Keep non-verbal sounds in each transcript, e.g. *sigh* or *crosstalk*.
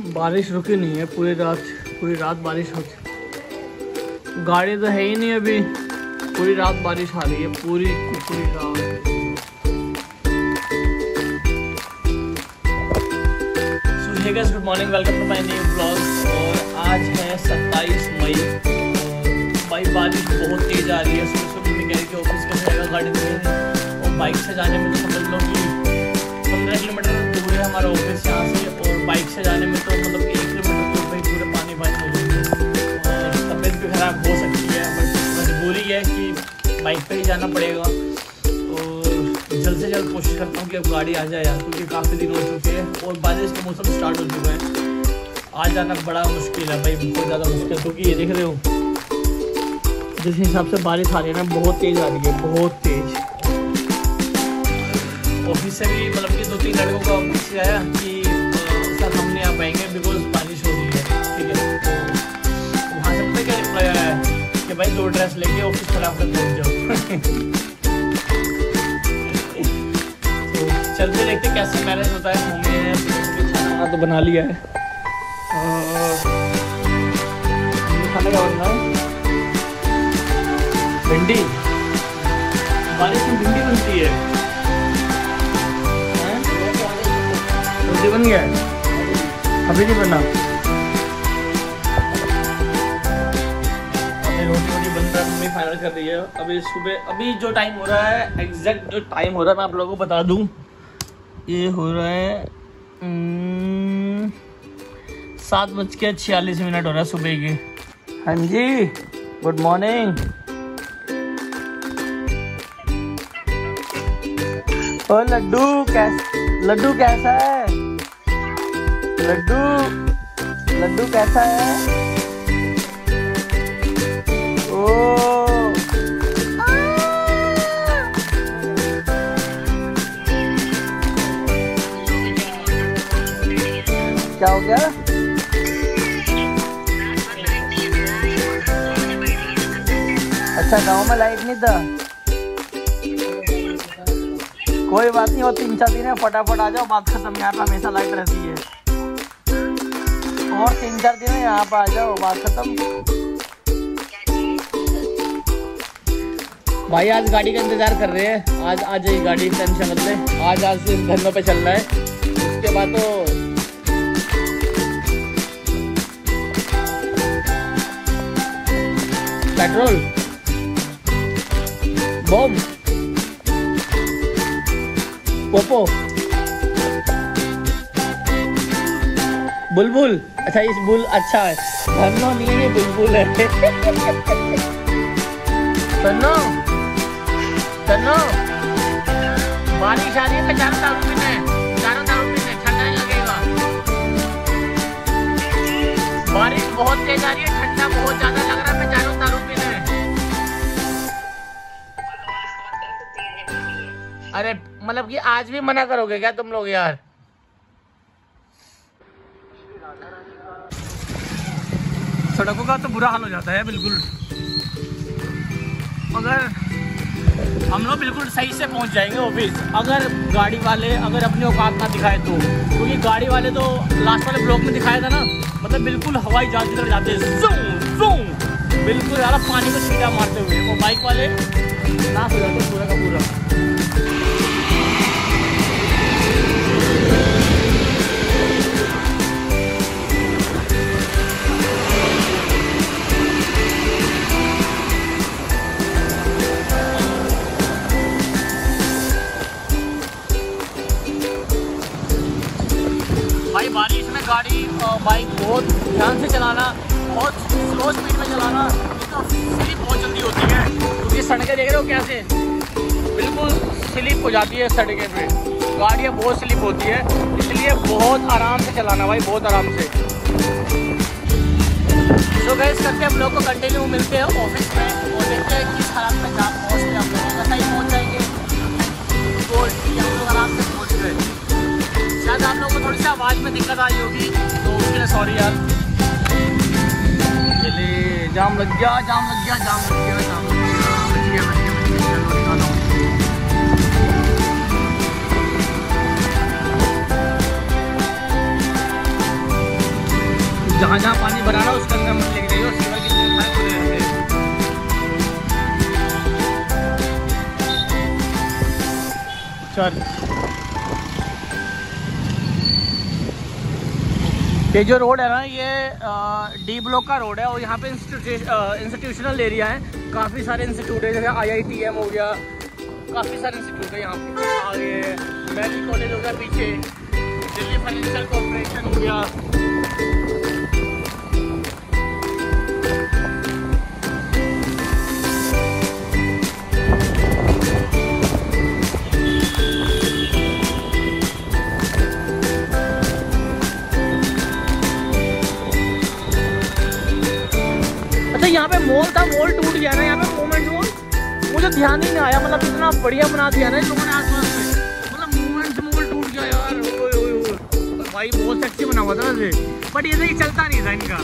बारिश रुकी नहीं है, पूरी रात पूरी रात बारिश होती गाड़ी तो है ही नहीं अभी। पूरी रात बारिश आ रही है, पूरी पूरी रात। Good morning welcome to my new blog और आज है 27 मई। भाई, बारिश बहुत तेज़ आ रही है। सुबह सुबह मम्मी कह रही ऑफ़िस का जाएगा गाड़ी में और बाइक से जाने में तो समझ लो कि पंद्रह किलोमीटर दूर है हमारा ऑफ़िस यहाँ। जाना पड़ेगा। और जल्द से जल्द कोशिश करता हूँ कि अब गाड़ी आ जाए यार, क्योंकि काफ़ी दिन हो चुके हैं और बारिश का मौसम स्टार्ट हो चुका है। आ जाना बड़ा मुश्किल है भाई बहुत ज़्यादा मुश्किल क्योंकि ये देख रहे हो, जिस हिसाब से बारिश आ रही है ना, बहुत तेज़ आ रही है, बहुत तेज़। ऑफ़िस से भी मतलब कि दो तीन लड़कों का ऑफ़िस आया कि सर हम नहीं आ पाएँगे बिकॉज़ बारिश हो रही है, ठीक है। तो वहाँ से पता क्या रिप्लाई आया है कि भाई दो ड्रेस लेके ऑफ़िस फटाफट पहुँच जाओ। तो चलते देखते कैसे मैनेज होता है मम्मी ने खाना तो बना लिया है। खाने का बनना है। भिंडी? बारिश में भिंडी बनती है। बन गया अभी नहीं बना मम्मी फाइनल कर रही है। अभी सुबह अभी जो टाइम हो रहा है एग्जैक्ट जो टाइम हो रहा है मैं आप लोगों को बता दूँ। ये हो रहा है हम्म, सात बज के छियालीस मिनट हो रहा है सुबह के। हाँ जी गुड मॉर्निंग ओ लड्डू कैस लड्डू कैसा है? लड्डू लड्डू कैसा है? ओ। क्या हो गया? अच्छा गाँव में लाइट नहीं था। कोई बात नहीं, और तीन चार दिन है फटाफट आ जाओ, बात खत्म। यहाँ पे हमेशा लाइट रहती है। और तीन चार दिन है यहाँ पे आ जाओ, बात खत्म। भाई, आज गाड़ी का इंतज़ार कर रहे हैं। आज आ जाएगी गाड़ी टेंशन मत ले। आज आज से धंधों पे चल रहा है। उसके बाद तो पेट्रोल बम पोपो बुलबुल अच्छा इस बुल अच्छा है। धनो नहीं है, बुलबुल है। धनो धनो बारिश आ रही है मैं चारों दारू पीने चारों ठंडा नहीं लगेगा। बारिश बहुत तेज आ रही है, ठंडा बहुत ज़्यादा लग रहा है। अरे मतलब कि आज भी मना करोगे क्या तुम लोग यार? सड़कों का तो बुरा हाल हो जाता है, बिल्कुल। अगर हम लोग बिल्कुल सही से पहुँच जाएँगे ऑफ़िस अगर गाड़ी वाले, अगर अपनी औकात ना दिखाए तो। क्योंकि गाड़ी वाले तो लास्ट वाले ब्लॉक में दिखाया था ना मतलब बिल्कुल हवाई जहाज़ की तरह जाते बिल्कुल यार, पानी को सीधा मारते हुए। और बाइक वाले, नाश हो जाते पूरा का पूरा। स्लिप बहुत जल्दी होती है। क्योंकि सड़कें देख रहे हो कैसे? बिल्कुल स्लिप हो जाती है सड़कें पे। गाड़ियाँ बहुत स्लिप होती है। इसलिए बहुत आराम से चलाना भाई बहुत आराम से। तो गैस करके हम लोग को कंटिन्यू मिलते हैं ऑफ़िस में और देखते हैं किस हालात में पहुँचते हैं हम लोग। पहुँच जाएँगे। तो हम लोग आराम से पहुँच गए। शायद आप लोगों को थोड़ी सी आवाज़ में दिक्कत आई होगी तो उसके लिए सॉरी यार। जाम लग गया, जाम लग गया, जाम लग गया, जाम जहाँ जहाँ पानी भरा रहा उसके अंदर मत लेके जाइए रहते हैं। चल। ये जो रोड है ना, ये डी ब्लॉक का रोड है और यहाँ पे इंस्टीट्यूशनल एरिया है। काफ़ी सारे इंस्टीट्यूट है, जैसे आई आई टी एम हो गया, काफ़ी सारे इंस्टीट्यूट है यहाँ पे। आगे मेडिकल कॉलेज हो गया, पीछे, दिल्ली फाइनेंशियल कॉरपोरेशन हो गया। यहाँ पे मॉल था मॉल टूट गया ना, यहाँ पे मोमेंट मॉल मुझे ध्यान ही नहीं आया मतलब इतना बढ़िया बना दिया ना लोगों ने आसपास भाई, बहुत सेक्सी बना हुआ था वैसे बट ये सही चलता नहीं था इनका।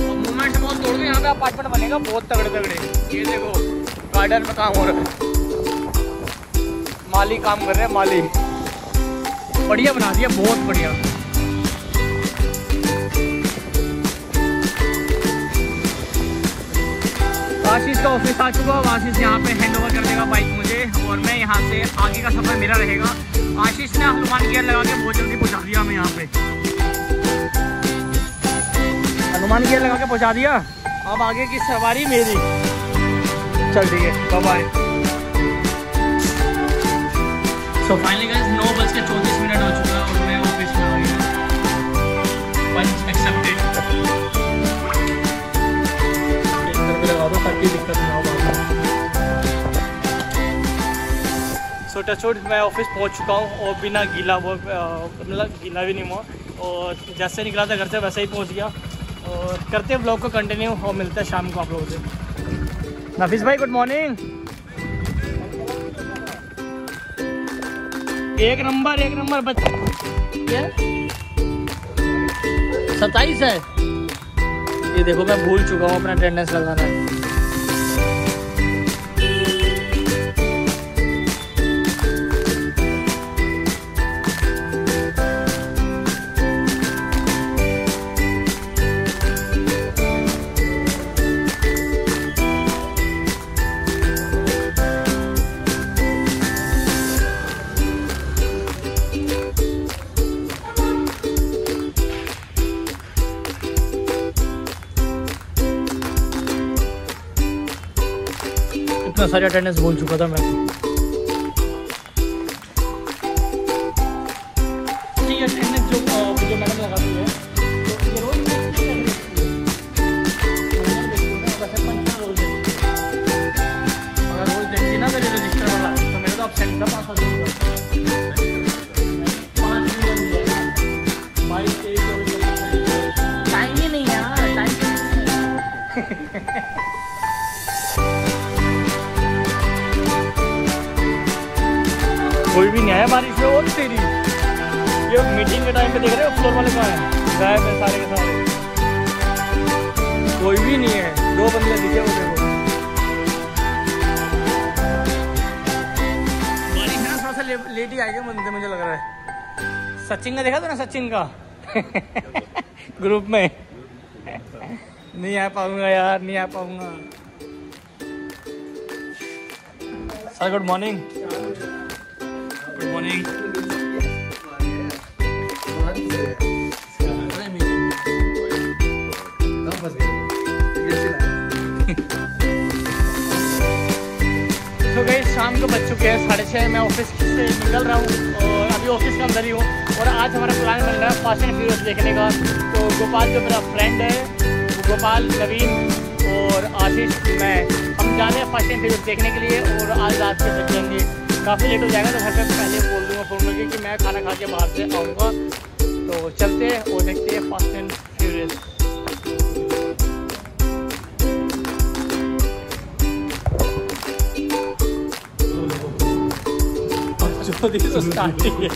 मोमेंट मॉल तोड़ के यहाँ पे अपार्टमेंट बनेगा, बहुत तगड़े तगड़े ये देखो गार्डन में काम हो रहा है। माली काम कर रहे हैं, माली। बढ़िया बना दिया, बहुत बढ़िया। आशीष का ऑफ़िस आ चुका है। आशीष यहाँ पे हैंड ओवर कर देगा बाइक मुझे और मैं यहाँ से आगे का सफ़र मेरा रहेगा। आशीष ने हनुमान गियर लगा के बहुत जल्दी पहुँचा दिया हमें यहाँ पे। हनुमान गियर लगा के पहुँचा दिया। अब आगे की सवारी मेरी। चल ठीक है बाय सो फाइनली टचवुड मैं ऑफ़िस पहुँच चुका हूँ और बिना गीला वो मतलब गीला भी नहीं हुआ। और जैसे निकला था घर से वैसे ही पहुँच गया। और करते हैं ब्लॉग को कंटिन्यू और मिलते हैं शाम को आप लोगों से। नफीस भाई गुड मॉर्निंग एक नंबर एक नंबर बच्चे सत्ताईस है। ये देखो, मैं भूल चुका हूँ अपना अटेंडेंस लगाना इतना सारी अटेंडेंस बोल चुका था मैं। नहीं बारिश में और तेरी। ये मीटिंग के टाइम पे देख रहे हो फ्लोर वाले कहाँ हैं? गायब है सारे के सारे। कोई भी नहीं है। दो बंदे दिखे वो देखो लेट ही आएगा बंदे मुझे लग रहा है। सचिन का देखा था ना सचिन का? *laughs* ग्रुप में। नहीं आ पाऊँगा यार नहीं आ पाऊँगा। Sir good morning good morning तो गई शाम को बज चुके हैं, साढ़े छः मैं ऑफ़िस से निकल रहा हूँ और अभी ऑफ़िस के अंदर ही हूँ। और आज हमारा प्लान बन रहा है फास्ट एंड फ्यूरियस देखने का। तो गोपाल जो मेरा फ्रेंड है गोपाल, नवीन और आशीष, मैं। हम जा रहे हैं फास्ट एंड फ्यूरियस देखने के लिए और आज रात बच जाएँगे काफ़ी लेट हो जाएगा तो घर पे पहले बोल दूँगा फ़ोन करके कि मैं खाना खा के बाहर से आऊँगा। तो चलते हैं और देखते हैं फास्ट एंड फ्यूरियस जो स्टार्टिंग है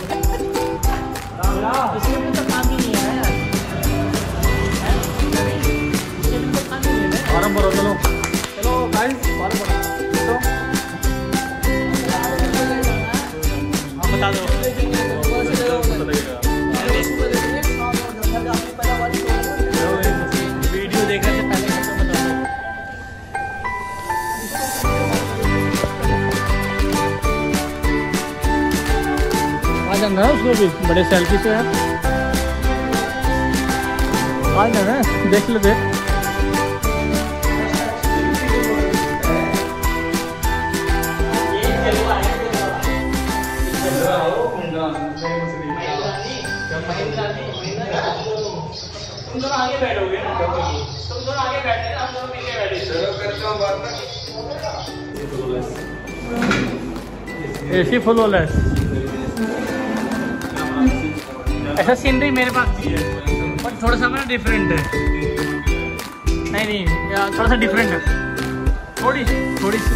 भी, बड़े सेल्फी से यार। आज जाना देख ले, देख। ना बैठे एसी फुल लेस ऐसा सीनरी मेरे पास भी है पर थोड़ा सा मेरा डिफरेंट है। नहीं नहीं थोड़ा सा डिफरेंट है। थोड़ी थोड़ी सी।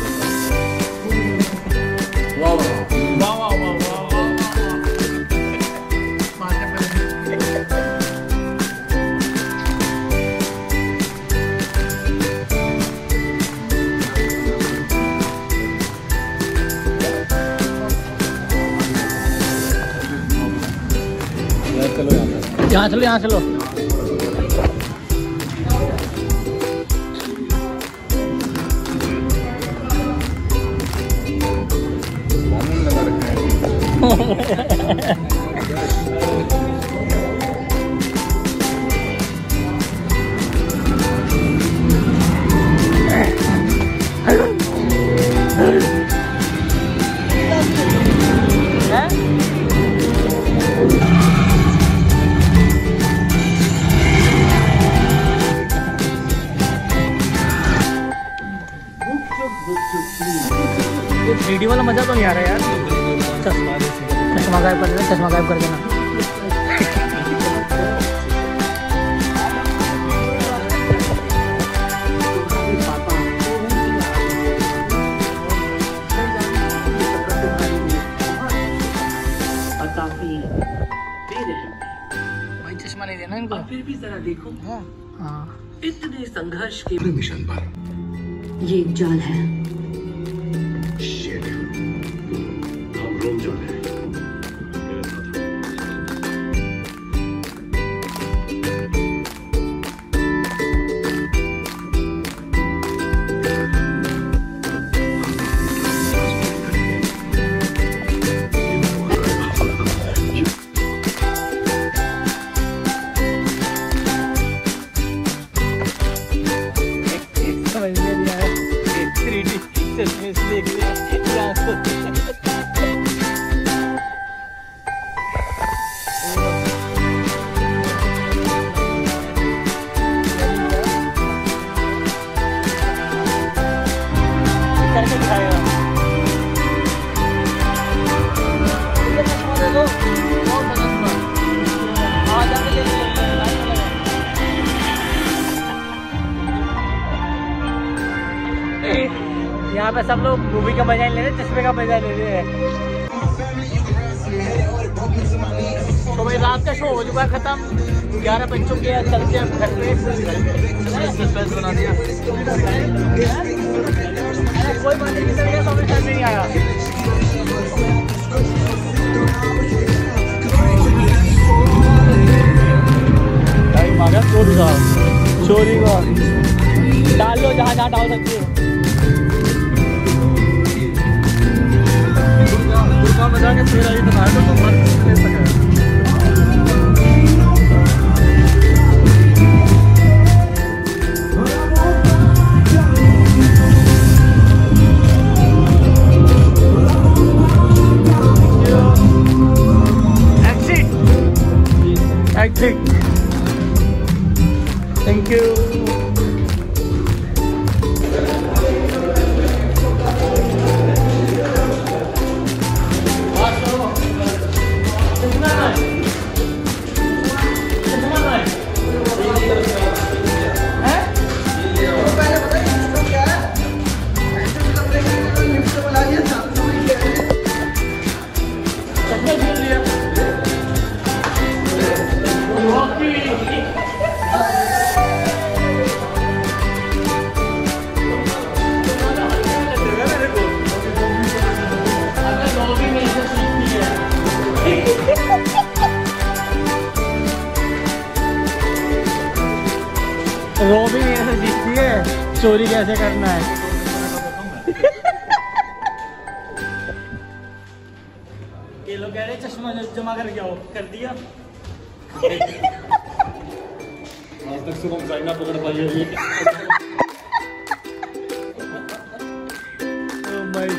वाह। वाह वाह वाह। यहाँ चलो यहाँ चलो हैं? ये थ्री वाला मज़ा तो नहीं आ रहा यार। चश्मा चश्मा गायब कर देना चश्मा गायब कर देना। है भाई चश्मा नहीं देना इनको। फिर भी जरा देखो। हाँ। इतने संघर्ष के मिशन पर ये एक जाल है। डी चश्मे इसलिए के लिए यहाँ पे सब लोग मूवी का मज़ा ले रहे हैं चश्मे का मज़ा ले रहे हैं। तो भाई रात का शो हो चुका है खत्म। ग्यारह बज चुके हैं चलते हैं घर पे। सस्पेंस बना दिया। कोई बात नहीं निकल गया तो टाइम नहीं आया। भाई चोरी का। चोरी का। डाल लो जहाँ जहाँ डाल सकते हो। वो भी मेरे से सीखती है। चोरी कैसे करना है? ये लोग कह रहे चश्मा जमा कर गया कर दिया? आज तक सुबह चाइना पकड़ पाई है बात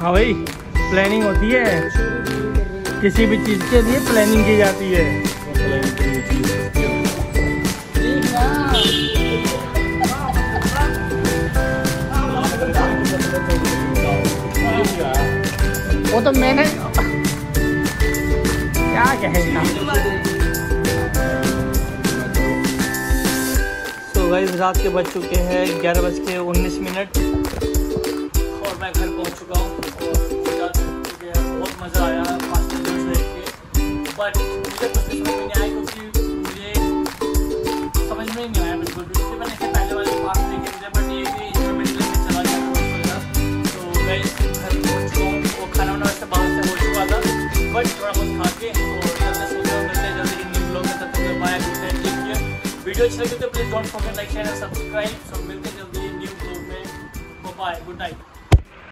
हाँ भाई प्लानिंग होती है। किसी भी चीज़ के लिए प्लानिंग की जाती है। वो तो मैंने क्या कहेगा? तो गाइस रात के बज चुके हैं ग्यारह बज के उन्नीस मिनट। और मैं घर पहुँच चुका हूँ। बहुत मज़ा आया। आया क्योंकि मुझे समझ में नहीं आया मैंने पहले वाले तो खाना वाना था बट थोड़ा जल्दी न्यू बाय अच्छी please don't forget like share and subscribe सब मिलते जल्दी न्यू ब्लॉग में. Bye good night